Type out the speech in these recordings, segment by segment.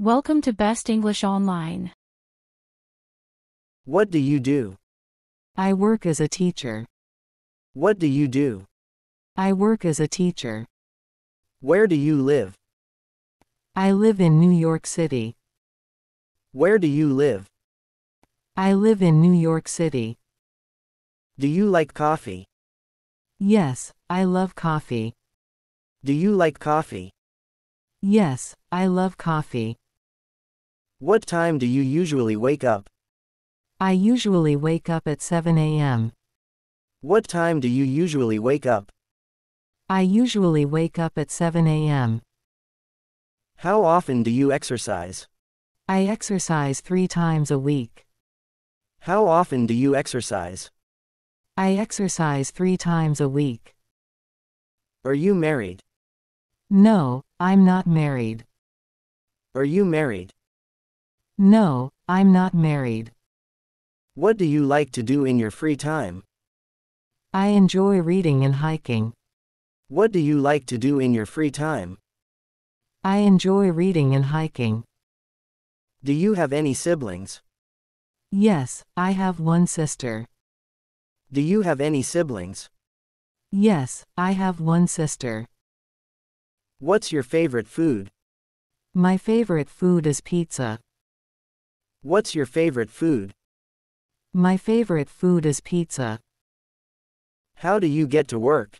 Welcome to Best English Online. What do you do? I work as a teacher. What do you do? I work as a teacher. Where do you live? I live in New York City. Where do you live? I live in New York City. Do you like coffee? Yes, I love coffee. Do you like coffee? Yes, I love coffee. What time do you usually wake up? I usually wake up at 7 a.m. What time do you usually wake up? I usually wake up at 7 a.m. How often do you exercise? I exercise three times a week. How often do you exercise? I exercise three times a week. Are you married? No, I'm not married. Are you married? No, I'm not married. What do you like to do in your free time? I enjoy reading and hiking. What do you like to do in your free time? I enjoy reading and hiking. Do you have any siblings? Yes, I have one sister. Do you have any siblings? Yes, I have one sister. What's your favorite food? My favorite food is pizza. What's your favorite food? My favorite food is pizza. How do you get to work?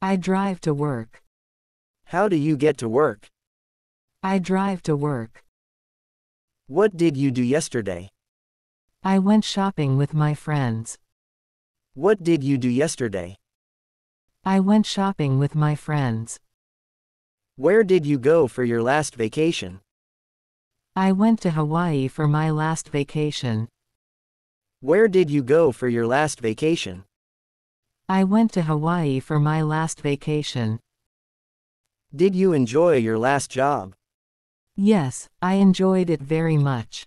I drive to work. How do you get to work? I drive to work. What did you do yesterday? I went shopping with my friends. What did you do yesterday? I went shopping with my friends. Where did you go for your last vacation? I went to Hawaii for my last vacation. Where did you go for your last vacation? I went to Hawaii for my last vacation. Did you enjoy your last job? Yes, I enjoyed it very much.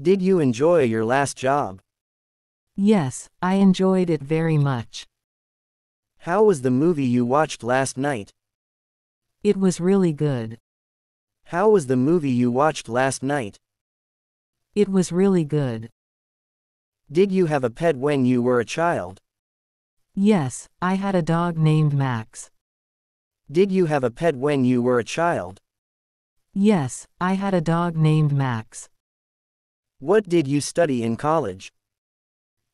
Did you enjoy your last job? Yes, I enjoyed it very much. How was the movie you watched last night? It was really good. How was the movie you watched last night? It was really good. Did you have a pet when you were a child? Yes, I had a dog named Max. Did you have a pet when you were a child? Yes, I had a dog named Max. What did you study in college?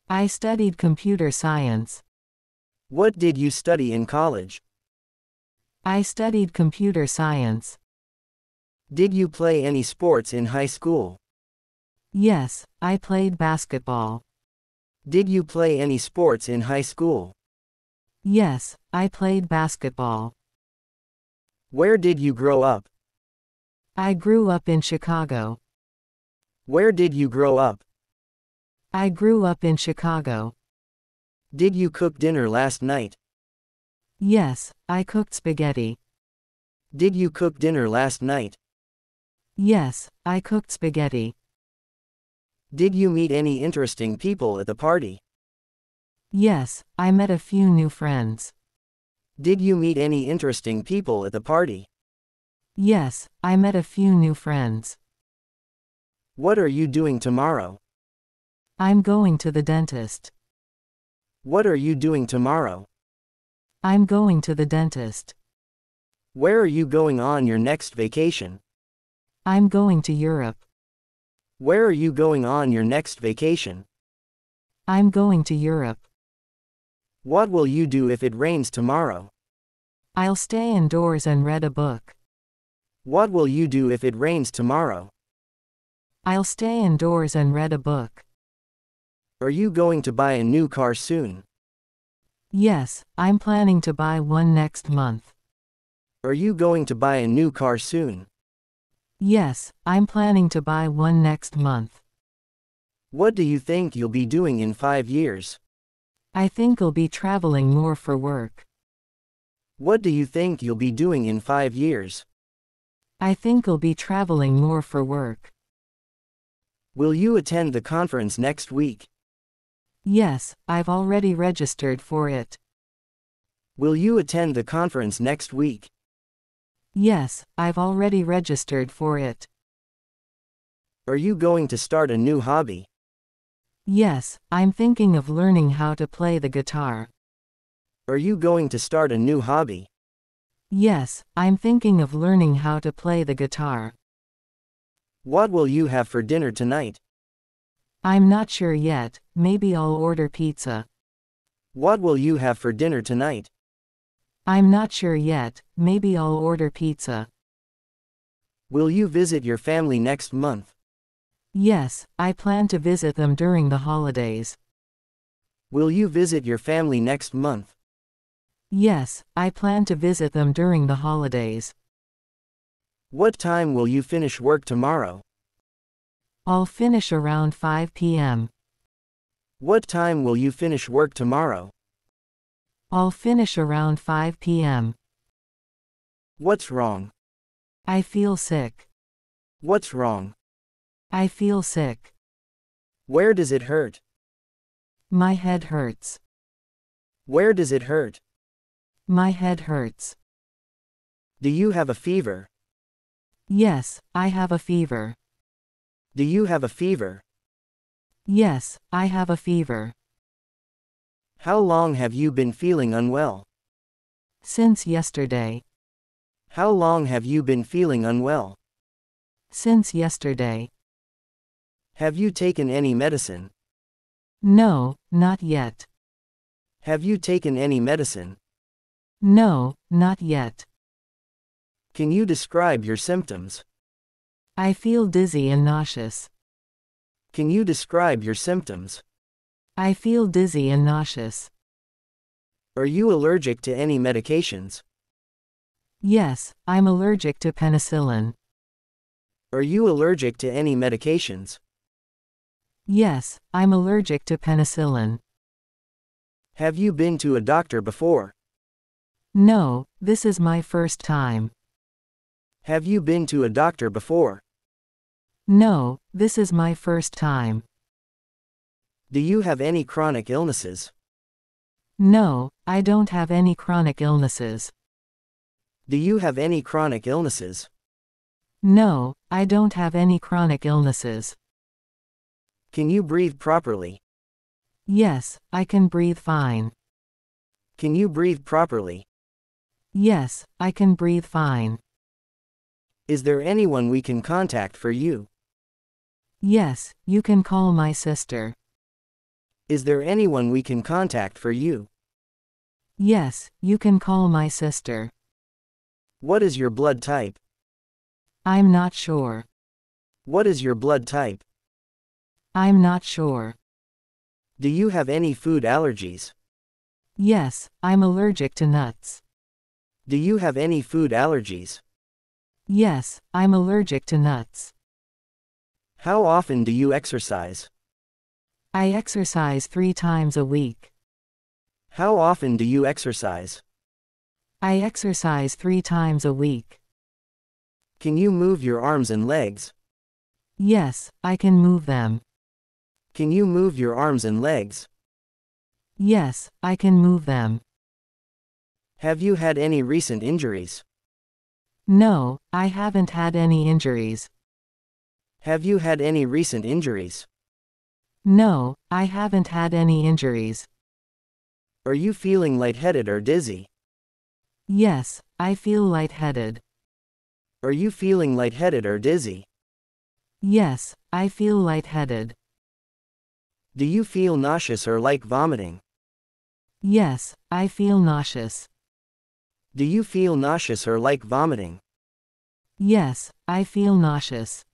I studied computer science. What did you study in college? I studied computer science. Did you play any sports in high school? Yes, I played basketball. Did you play any sports in high school? Yes, I played basketball. Where did you grow up? I grew up in Chicago. Where did you grow up? I grew up in Chicago. Did you cook dinner last night? Yes, I cooked spaghetti. Did you cook dinner last night? Yes, I cooked spaghetti. Did you meet any interesting people at the party? Yes, I met a few new friends. Did you meet any interesting people at the party? Yes, I met a few new friends. What are you doing tomorrow? I'm going to the dentist. What are you doing tomorrow? I'm going to the dentist. Where are you going on your next vacation? I'm going to Europe. Where are you going on your next vacation? I'm going to Europe. What will you do if it rains tomorrow? I'll stay indoors and read a book. What will you do if it rains tomorrow? I'll stay indoors and read a book. Are you going to buy a new car soon? Yes, I'm planning to buy one next month. Are you going to buy a new car soon? Yes, I'm planning to buy one next month. What do you think you'll be doing in five years? I think I'll be traveling more for work. What do you think you'll be doing in five years? I think I'll be traveling more for work. Will you attend the conference next week? Yes, I've already registered for it. Will you attend the conference next week? Yes, I've already registered for it. Are you going to start a new hobby? Yes, I'm thinking of learning how to play the guitar. Are you going to start a new hobby? Yes, I'm thinking of learning how to play the guitar. What will you have for dinner tonight? I'm not sure yet, maybe I'll order pizza. What will you have for dinner tonight? I'm not sure yet, maybe I'll order pizza. Will you visit your family next month? Yes, I plan to visit them during the holidays. Will you visit your family next month? Yes, I plan to visit them during the holidays. What time will you finish work tomorrow? I'll finish around 5 p.m. What time will you finish work tomorrow? I'll finish around 5 p.m. What's wrong? I feel sick. What's wrong? I feel sick. Where does it hurt? My head hurts. Where does it hurt? My head hurts. Do you have a fever? Yes, I have a fever. Do you have a fever? Yes, I have a fever. How long have you been feeling unwell? Since yesterday. How long have you been feeling unwell? Since yesterday. Have you taken any medicine? No, not yet. Have you taken any medicine? No, not yet. Can you describe your symptoms? I feel dizzy and nauseous. Can you describe your symptoms? I feel dizzy and nauseous. Are you allergic to any medications? Yes, I'm allergic to penicillin. Are you allergic to any medications? Yes, I'm allergic to penicillin. Have you been to a doctor before? No, this is my first time. Have you been to a doctor before? No, this is my first time. Do you have any chronic illnesses? No, I don't have any chronic illnesses. Do you have any chronic illnesses? No, I don't have any chronic illnesses. Can you breathe properly? Yes, I can breathe fine. Can you breathe properly? Yes, I can breathe fine. Is there anyone we can contact for you? Yes, you can call my sister. Is there anyone we can contact for you? Yes, you can call my sister. What is your blood type? I'm not sure. What is your blood type? I'm not sure. Do you have any food allergies? Yes, I'm allergic to nuts. Do you have any food allergies? Yes, I'm allergic to nuts. How often do you exercise? I exercise three times a week. How often do you exercise? I exercise three times a week. Can you move your arms and legs? Yes, I can move them. Can you move your arms and legs? Yes, I can move them. Have you had any recent injuries? No, I haven't had any injuries. Have you had any recent injuries? No, I haven't had any injuries. Are you feeling lightheaded or dizzy? Yes, I feel lightheaded. Are you feeling lightheaded or dizzy? Yes, I feel lightheaded. Do you feel nauseous or like vomiting? Yes, I feel nauseous. Do you feel nauseous or like vomiting? Yes, I feel nauseous.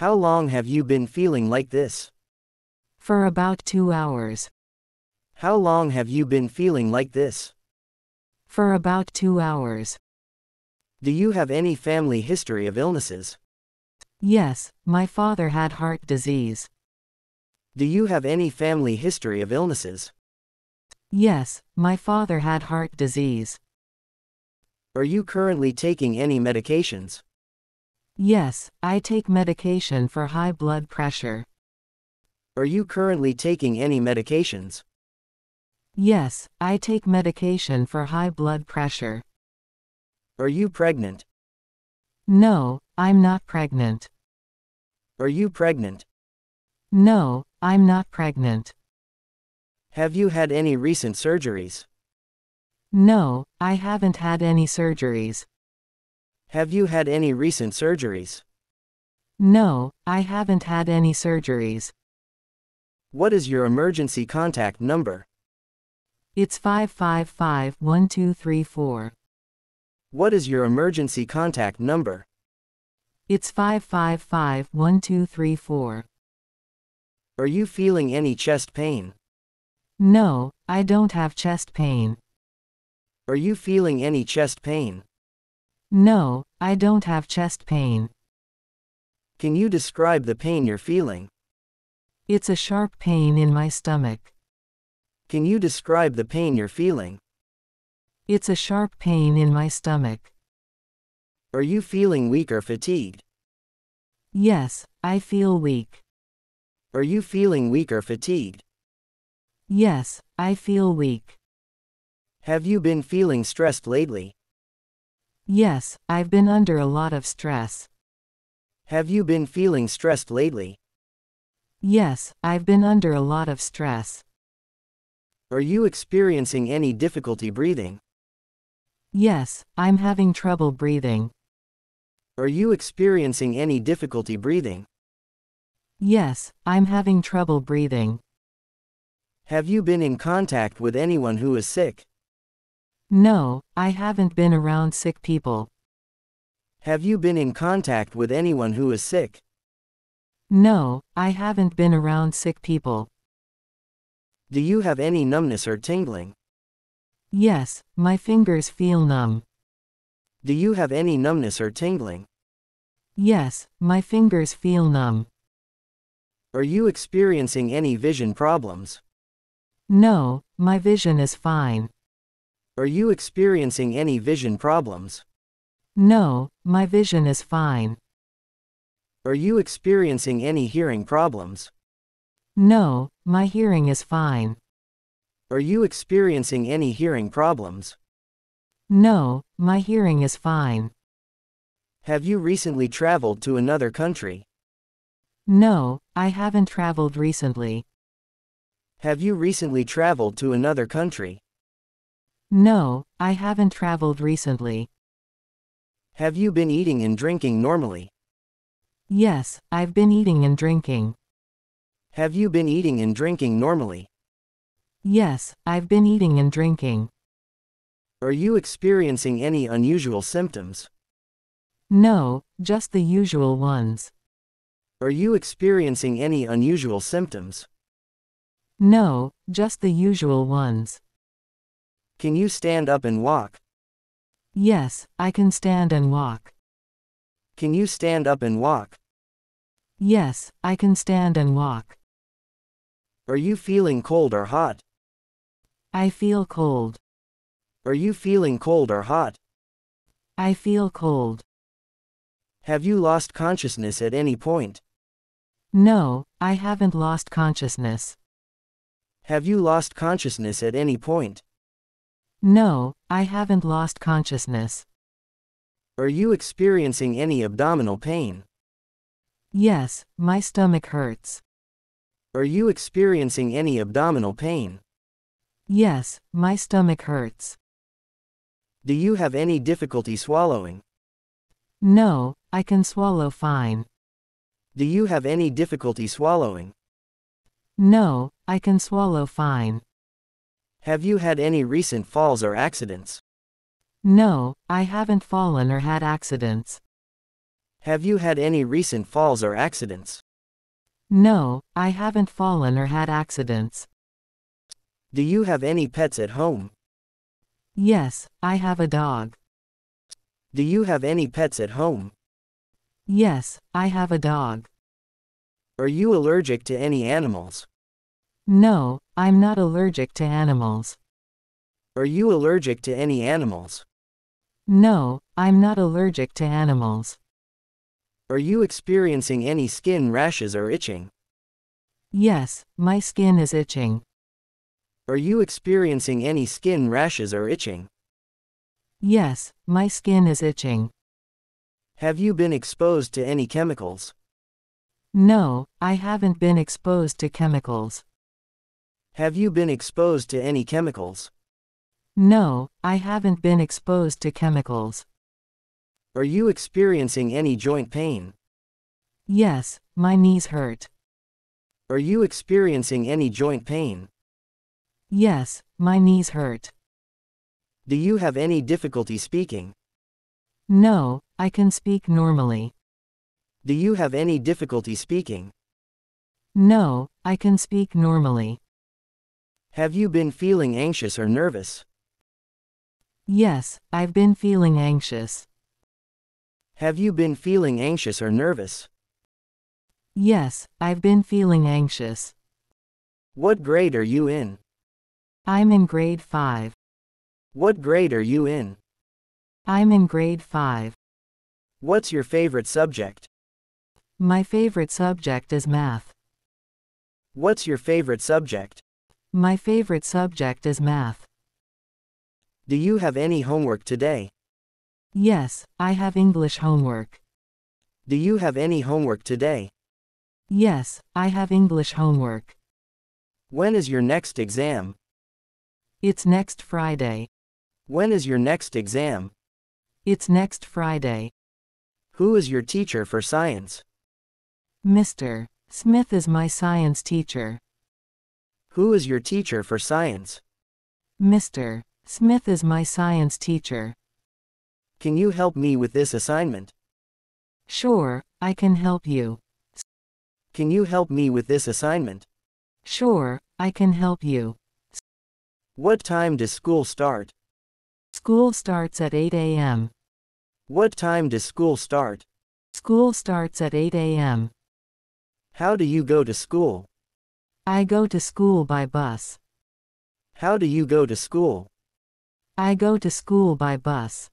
How long have you been feeling like this? For about two hours. How long have you been feeling like this? For about two hours. Do you have any family history of illnesses? Yes, my father had heart disease. Do you have any family history of illnesses? Yes, my father had heart disease. Are you currently taking any medications? Yes, I take medication for high blood pressure. Are you currently taking any medications? Yes, I take medication for high blood pressure. Are you pregnant? No, I'm not pregnant. Are you pregnant? No, I'm not pregnant. Have you had any recent surgeries? No, I haven't had any surgeries. Have you had any recent surgeries? No, I haven't had any surgeries. What is your emergency contact number? It's 555 1234. What is your emergency contact number? It's 555 1234. Are you feeling any chest pain? No, I don't have chest pain. Are you feeling any chest pain? No, I don't have chest pain. Can you describe the pain you're feeling? It's a sharp pain in my stomach. Can you describe the pain you're feeling? It's a sharp pain in my stomach. Are you feeling weak or fatigued? Yes, I feel weak. Are you feeling weak or fatigued? Yes, I feel weak. Have you been feeling stressed lately? Yes, I've been under a lot of stress. Have you been feeling stressed lately? Yes, I've been under a lot of stress. Are you experiencing any difficulty breathing? Yes, I'm having trouble breathing. Are you experiencing any difficulty breathing? Yes, I'm having trouble breathing. Have you been in contact with anyone who is sick? No, I haven't been around sick people. Have you been in contact with anyone who is sick? No, I haven't been around sick people. Do you have any numbness or tingling? Yes, my fingers feel numb. Do you have any numbness or tingling? Yes, my fingers feel numb. Are you experiencing any vision problems? No, my vision is fine. Are you experiencing any vision problems? No, my vision is fine. Are you experiencing any hearing problems? No, my hearing is fine. Are you experiencing any hearing problems? No, my hearing is fine. Have you recently traveled to another country? No, I haven't traveled recently. Have you recently traveled to another country? No, I haven't traveled recently. Have you been eating and drinking normally? Yes, I've been eating and drinking. Have you been eating and drinking normally? Yes, I've been eating and drinking. Are you experiencing any unusual symptoms? No, just the usual ones. Are you experiencing any unusual symptoms? No, just the usual ones. Can you stand up and walk? Yes, I can stand and walk. Can you stand up and walk? Yes, I can stand and walk. Are you feeling cold or hot? I feel cold. Are you feeling cold or hot? I feel cold. Have you lost consciousness at any point? No, I haven't lost consciousness. Have you lost consciousness at any point? No, I haven't lost consciousness. Are you experiencing any abdominal pain? Yes, my stomach hurts. Are you experiencing any abdominal pain? Yes, my stomach hurts. Do you have any difficulty swallowing? No, I can swallow fine. Do you have any difficulty swallowing? No, I can swallow fine. Have you had any recent falls or accidents? No, I haven't fallen or had accidents. Have you had any recent falls or accidents? No, I haven't fallen or had accidents. Do you have any pets at home? Yes, I have a dog. Do you have any pets at home? Yes, I have a dog. Are you allergic to any animals? No, I'm not allergic to animals. Are you allergic to any animals? No, I'm not allergic to animals. Are you experiencing any skin rashes or itching? Yes, my skin is itching. Are you experiencing any skin rashes or itching? Yes, my skin is itching. Have you been exposed to any chemicals? No, I haven't been exposed to chemicals. Have you been exposed to any chemicals? No, I haven't been exposed to chemicals. Are you experiencing any joint pain? Yes, my knees hurt. Are you experiencing any joint pain? Yes, my knees hurt. Do you have any difficulty speaking? No, I can speak normally. Do you have any difficulty speaking? No, I can speak normally. Have you been feeling anxious or nervous? Yes, I've been feeling anxious. Have you been feeling anxious or nervous? Yes, I've been feeling anxious. What grade are you in? I'm in grade 5. What grade are you in? I'm in grade 5. What's your favorite subject? My favorite subject is math. What's your favorite subject? My favorite subject is math. Do you have any homework today? Yes, I have English homework. Do you have any homework today? Yes, I have English homework. When is your next exam? It's next Friday. When is your next exam? It's next Friday. Who is your teacher for science? Mr. Smith is my science teacher. Who is your teacher for science? Mr. Smith is my science teacher. Can you help me with this assignment? Sure, I can help you. Can you help me with this assignment? Sure, I can help you. What time does school start? School starts at 8 a.m. What time does school start? School starts at 8 a.m. How do you go to school? I go to school by bus. How do you go to school? I go to school by bus.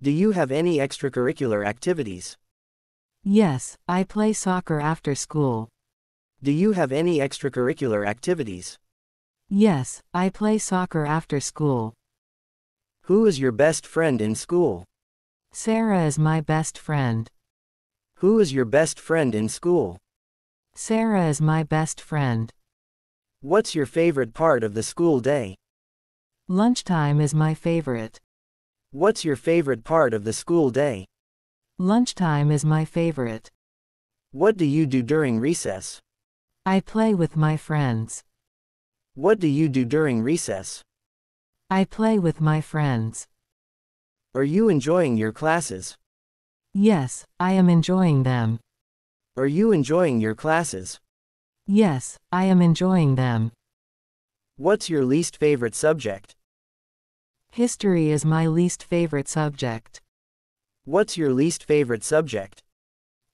Do you have any extracurricular activities? Yes, I play soccer after school. Do you have any extracurricular activities? Yes, I play soccer after school. Who is your best friend in school? Sarah is my best friend. Who is your best friend in school? Sarah is my best friend. What's your favorite part of the school day? Lunchtime is my favorite. What's your favorite part of the school day? Lunchtime is my favorite. What do you do during recess? I play with my friends. What do you do during recess? I play with my friends. Are you enjoying your classes? Yes, I am enjoying them. Are you enjoying your classes? Yes, I am enjoying them. What's your least favorite subject? History is my least favorite subject. What's your least favorite subject?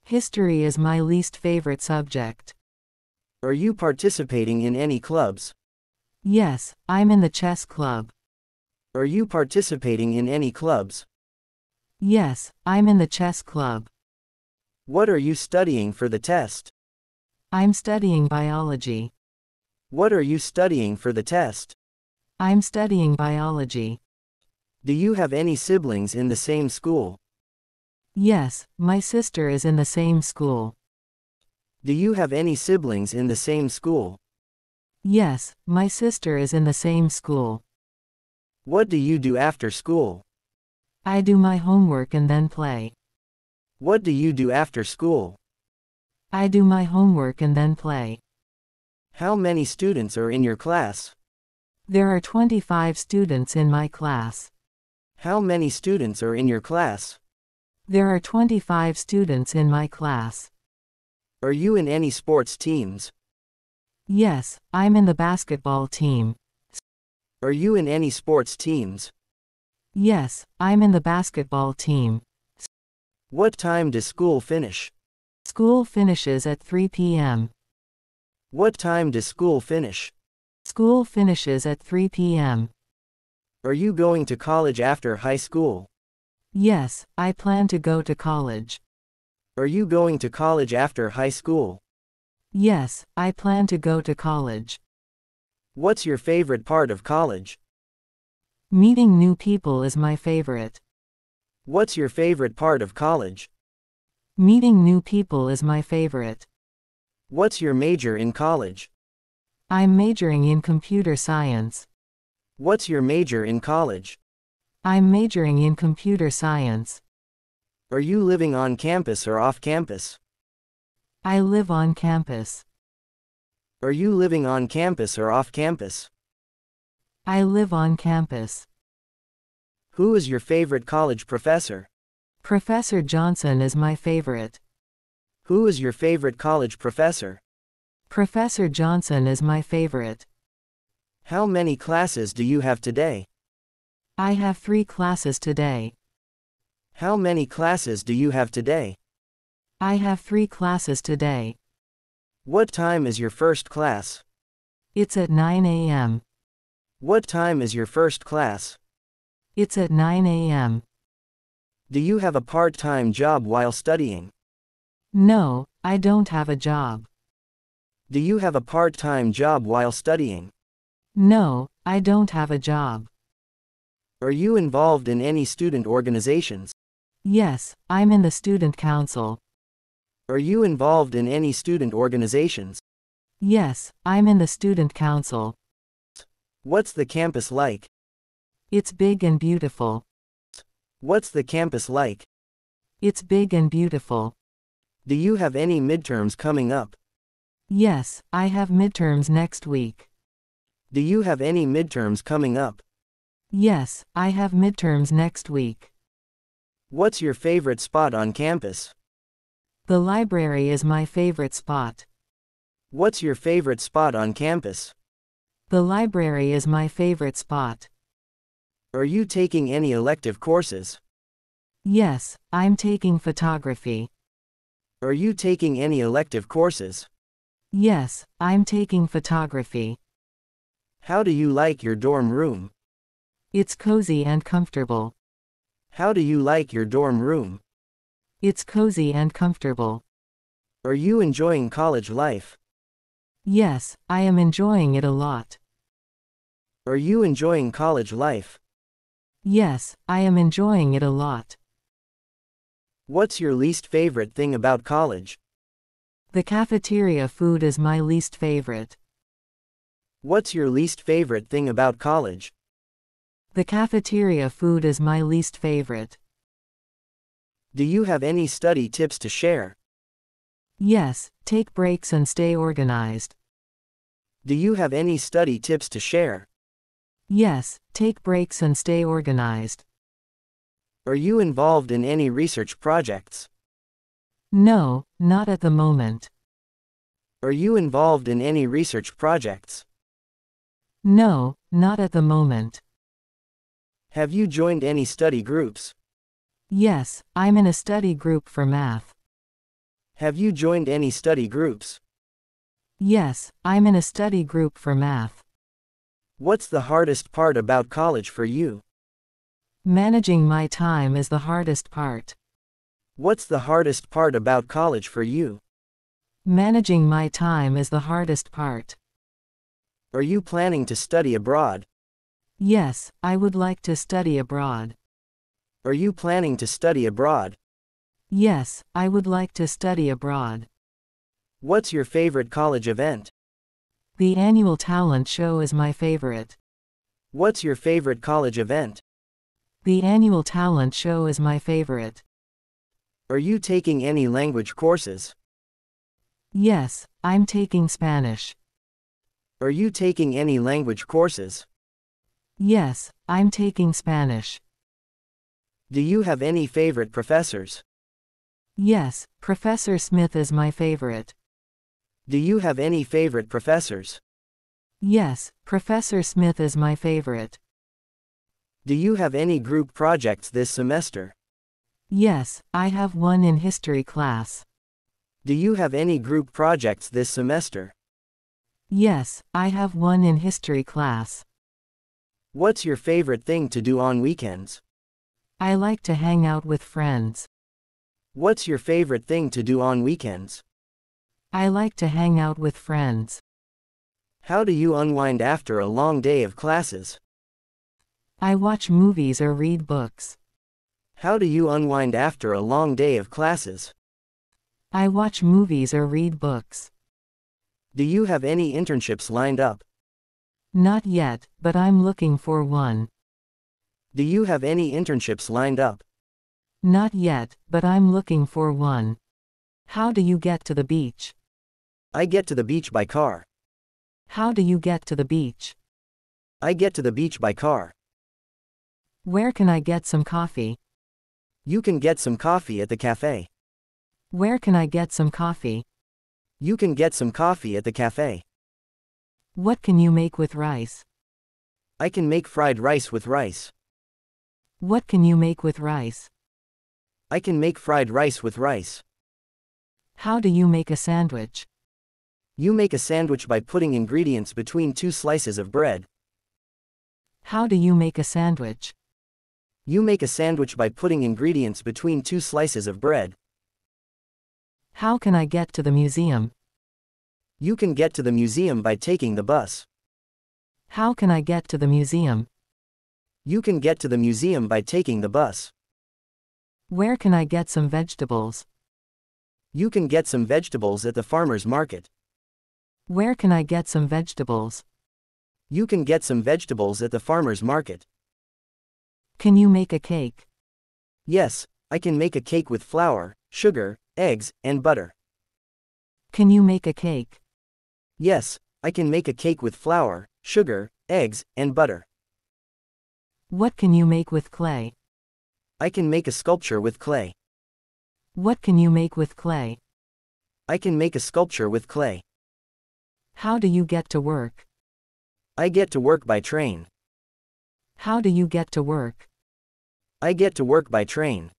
History is my least favorite subject. Are you participating in any clubs? Yes, I'm in the chess club. Are you participating in any clubs? Yes, I'm in the chess club. What are you studying for the test? I'm studying biology. What are you studying for the test? I'm studying biology. Do you have any siblings in the same school? Yes, my sister is in the same school. Do you have any siblings in the same school? Yes, my sister is in the same school. What do you do after school? I do my homework and then play. What do you do after school? I do my homework and then play. How many students are in your class? There are 25 students in my class. How many students are in your class? There are 25 students in my class. Are you in any sports teams? Yes, I'm in the basketball team. Are you in any sports teams? Yes, I'm in the basketball team. What time does school finish? School finishes at 3 p.m. What time does school finish? School finishes at 3 p.m. Are you going to college after high school? Yes, I plan to go to college. Are you going to college after high school? Yes, I plan to go to college. What's your favorite part of college? Meeting new people is my favorite. What's your favorite part of college? Meeting new people is my favorite. What's your major in college? I'm majoring in computer science. What's your major in college? I'm majoring in computer science. Are you living on campus or off campus? I live on campus. Are you living on campus or off campus? I live on campus. Who is your favorite college professor? Professor Johnson is my favorite. Who is your favorite college professor? Professor Johnson is my favorite. How many classes do you have today? I have three classes today. How many classes do you have today? I have three classes today. What time is your first class? It's at 9 a.m. What time is your first class? It's at 9 a.m. Do you have a part-time job while studying? No, I don't have a job. Do you have a part-time job while studying? No, I don't have a job. Are you involved in any student organizations? Yes, I'm in the student council. Are you involved in any student organizations? Yes, I'm in the student council. What's the campus like? It's big and beautiful. What's the campus like? It's big and beautiful. Do you have any midterms coming up? Yes, I have midterms next week. Do you have any midterms coming up? Yes, I have midterms next week. What's your favorite spot on campus? The library is my favorite spot. What's your favorite spot on campus? The library is my favorite spot. Are you taking any elective courses? Yes, I'm taking photography. Are you taking any elective courses? Yes, I'm taking photography. How do you like your dorm room? It's cozy and comfortable. How do you like your dorm room? It's cozy and comfortable. Are you enjoying college life? Yes, I am enjoying it a lot. Are you enjoying college life? Yes, I am enjoying it a lot. What's your least favorite thing about college? The cafeteria food is my least favorite. What's your least favorite thing about college? The cafeteria food is my least favorite. Do you have any study tips to share? Yes, take breaks and stay organized. Do you have any study tips to share? Yes, take breaks and stay organized. Are you involved in any research projects? No, not at the moment. Are you involved in any research projects? No, not at the moment. Have you joined any study groups? Yes, I'm in a study group for math. Have you joined any study groups? Yes, I'm in a study group for math. What's the hardest part about college for you? Managing my time is the hardest part. What's the hardest part about college for you? Managing my time is the hardest part. Are you planning to study abroad? Yes, I would like to study abroad. Are you planning to study abroad? Yes, I would like to study abroad. What's your favorite college event? The annual talent show is my favorite. What's your favorite college event? The annual talent show is my favorite. Are you taking any language courses? Yes, I'm taking Spanish. Are you taking any language courses? Yes, I'm taking Spanish. Do you have any favorite professors? Yes, Professor Smith is my favorite. Do you have any favorite professors? Yes, Professor Smith is my favorite. Do you have any group projects this semester? Yes, I have one in history class. Do you have any group projects this semester? Yes, I have one in history class. What's your favorite thing to do on weekends? I like to hang out with friends. What's your favorite thing to do on weekends? I like to hang out with friends. How do you unwind after a long day of classes? I watch movies or read books. How do you unwind after a long day of classes? I watch movies or read books. Do you have any internships lined up? Not yet, but I'm looking for one. Do you have any internships lined up? Not yet, but I'm looking for one. How do you get to the beach? I get to the beach by car. How do you get to the beach? I get to the beach by car. Where can I get some coffee? You can get some coffee at the cafe. Where can I get some coffee? You can get some coffee at the cafe. What can you make with rice? I can make fried rice with rice. What can you make with rice? I can make fried rice with rice. How do you make a sandwich? You make a sandwich by putting ingredients between two slices of bread. How do you make a sandwich? You make a sandwich by putting ingredients between two slices of bread. How can I get to the museum? You can get to the museum by taking the bus. How can I get to the museum? You can get to the museum by taking the bus. Where can I get some vegetables? You can get some vegetables at the farmer's market. Where can I get some vegetables? You can get some vegetables at the farmer's market. Can you make a cake? Yes, I can make a cake with flour, sugar, eggs, and butter. Can you make a cake? Yes, I can make a cake with flour, sugar, eggs, and butter. What can you make with clay? I can make a sculpture with clay. What can you make with clay? I can make a sculpture with clay. How do you get to work? I get to work by train. How do you get to work? I get to work by train.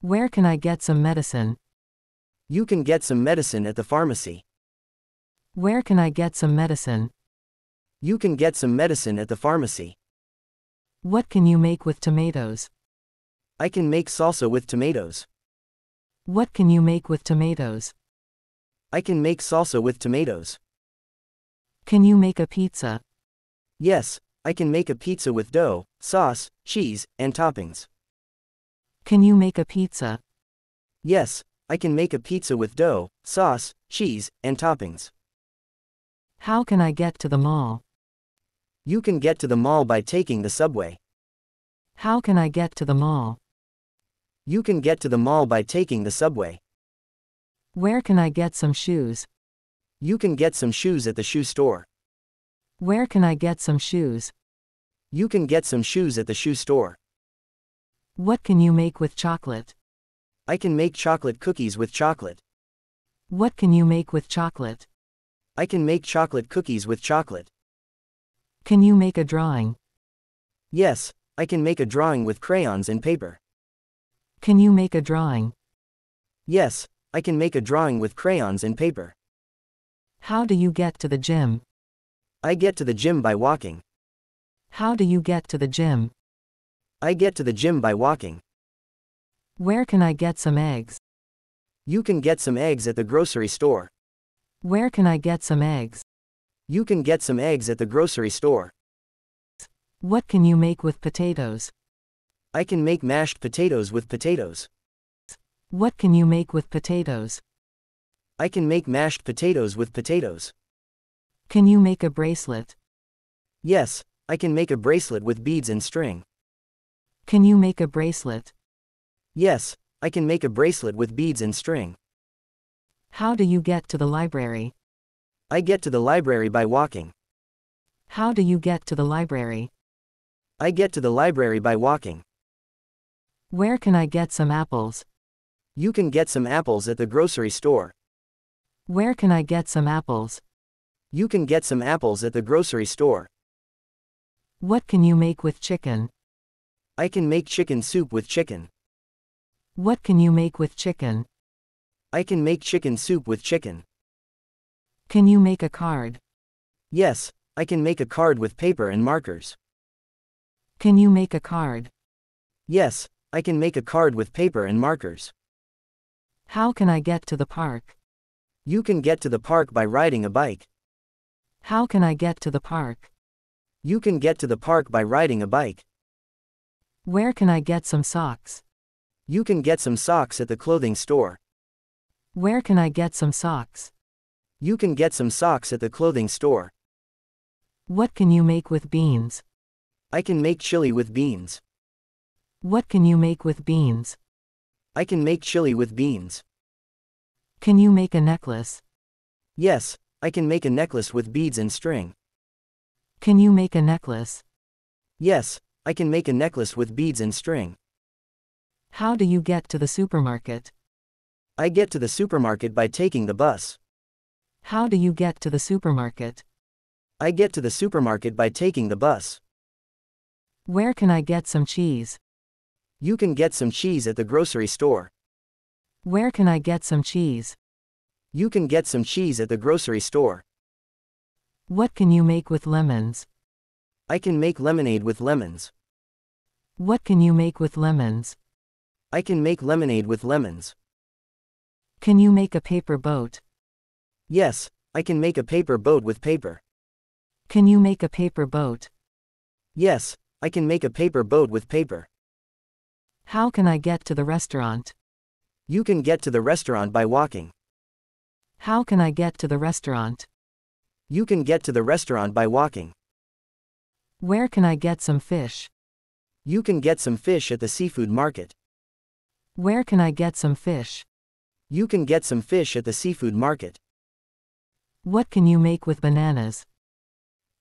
Where can I get some medicine? You can get some medicine at the pharmacy. Where can I get some medicine? You can get some medicine at the pharmacy. What can you make with tomatoes? I can make salsa with tomatoes. What can you make with tomatoes? I can make salsa with tomatoes. Can you make a pizza? Yes, I can make a pizza with dough, sauce, cheese, and toppings. Can you make a pizza? Yes, I can make a pizza with dough, sauce, cheese, and toppings. How can I get to the mall? You can get to the mall by taking the subway. How can I get to the mall? You can get to the mall by taking the subway. Where can I get some shoes? You can get some shoes at the shoe store. Where can I get some shoes? You can get some shoes at the shoe store. What can you make with chocolate? I can make chocolate cookies with chocolate. What can you make with chocolate? I can make chocolate cookies with chocolate. Can you make a drawing? Yes, I can make a drawing with crayons and paper. Can you make a drawing? Yes, I can make a drawing with crayons and paper. How do you get to the gym? I get to the gym by walking. How do you get to the gym? I get to the gym by walking. Where can I get some eggs? You can get some eggs at the grocery store. Where can I get some eggs? You can get some eggs at the grocery store. What can you make with potatoes? I can make mashed potatoes with potatoes. What can you make with potatoes? I can make mashed potatoes with potatoes. Can you make a bracelet? Yes, I can make a bracelet with beads and string. Can you make a bracelet? Yes, I can make a bracelet with beads and string. How do you get to the library? I get to the library by walking. How do you get to the library? I get to the library by walking. Where can I get some apples? You can get some apples at the grocery store. Where can I get some apples? You can get some apples at the grocery store. What can you make with chicken? I can make chicken soup with chicken. What can you make with chicken? I can make chicken soup with chicken. Can you make a card? Yes, I can make a card with paper and markers. Can you make a card? Yes, I can make a card with paper and markers. How can I get to the park? You can get to the park by riding a bike. How can I get to the park? You can get to the park by riding a bike. Where can I get some socks? You can get some socks at the clothing store. Where can I get some socks? You can get some socks at the clothing store. What can you make with beans? I can make chili with beans. What can you make with beans? I can make chili with beans. Can you make a necklace? Yes, I can make a necklace with beads and string. Can you make a necklace? Yes, I can make a necklace with beads and string. How do you get to the supermarket? I get to the supermarket by taking the bus. How do you get to the supermarket? I get to the supermarket by taking the bus. Where can I get some cheese? You can get some cheese at the grocery store. Where can I get some cheese? You can get some cheese at the grocery store. What can you make with lemons? I can make lemonade with lemons. What can you make with lemons? I can make lemonade with lemons. Can you make a paper boat? Yes, I can make a paper boat with paper. Can you make a paper boat? Yes, I can make a paper boat with paper. How can I get to the restaurant? You can get to the restaurant by walking. How can I get to the restaurant? You can get to the restaurant by walking. Where can I get some fish? You can get some fish at the seafood market. Where can I get some fish? You can get some fish at the seafood market. What can you make with bananas?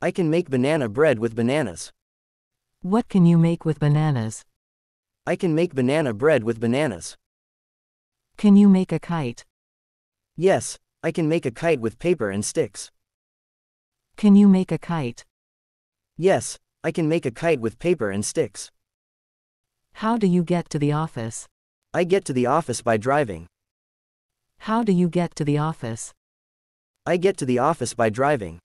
I can make banana bread with bananas. What can you make with bananas? I can make banana bread with bananas. Can you make a kite? Yes, I can make a kite with paper and sticks. Can you make a kite? Yes, I can make a kite with paper and sticks. How do you get to the office? I get to the office by driving. How do you get to the office? I get to the office by driving.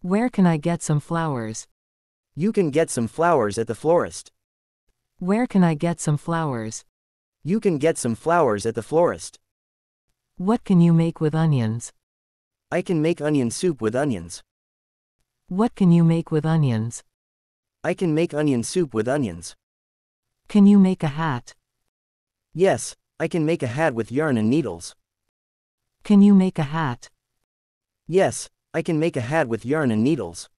Where can I get some flowers? You can get some flowers at the florist. Where can I get some flowers? You can get some flowers at the florist. What can you make with onions? I can make onion soup with onions. What can you make with onions? I can make onion soup with onions. Can you make a hat? Yes, I can make a hat with yarn and needles. Can you make a hat? Yes, I can make a hat with yarn and needles.